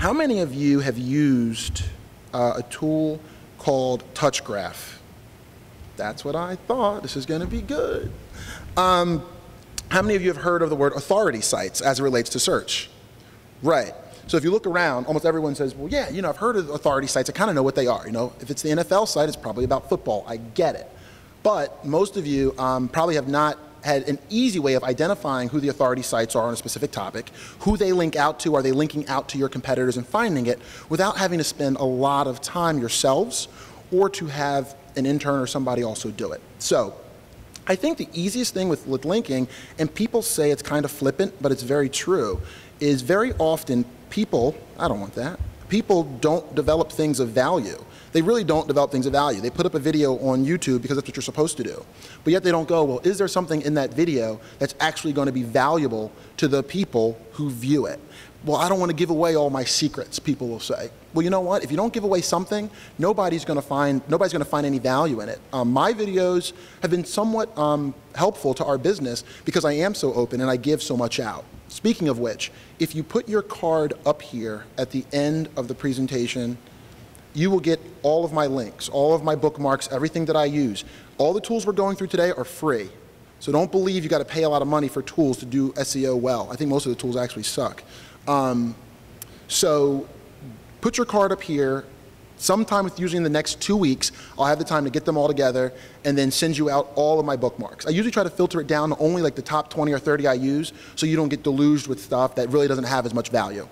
How many of you have used uh, a tool called TouchGraph? That's what I thought. This is going to be good. Um, how many of you have heard of the word authority sites as it relates to search? Right. So if you look around, almost everyone says, well, yeah, you know, I've heard of authority sites. I kind of know what they are. You know, if it's the NFL site, it's probably about football. I get it. But most of you um, probably have not had an easy way of identifying who the authority sites are on a specific topic, who they link out to, are they linking out to your competitors and finding it without having to spend a lot of time yourselves or to have an intern or somebody also do it. So I think the easiest thing with, with linking, and people say it's kind of flippant, but it's very true, is very often people, I don't want that, people don't develop things of value. They really don't develop things of value. They put up a video on YouTube because that's what you're supposed to do. But yet they don't go, well, is there something in that video that's actually going to be valuable to the people who view it? Well, I don't want to give away all my secrets, people will say. Well, you know what? If you don't give away something, nobody's going to find, nobody's going to find any value in it. Um, my videos have been somewhat um, helpful to our business because I am so open and I give so much out. Speaking of which, if you put your card up here at the end of the presentation, you will get all of my links, all of my bookmarks, everything that I use. All the tools we're going through today are free. So don't believe you got to pay a lot of money for tools to do SEO well. I think most of the tools actually suck. Um, so put your card up here. Sometime with in the next two weeks, I'll have the time to get them all together and then send you out all of my bookmarks. I usually try to filter it down to only like the top 20 or 30 I use so you don't get deluged with stuff that really doesn't have as much value.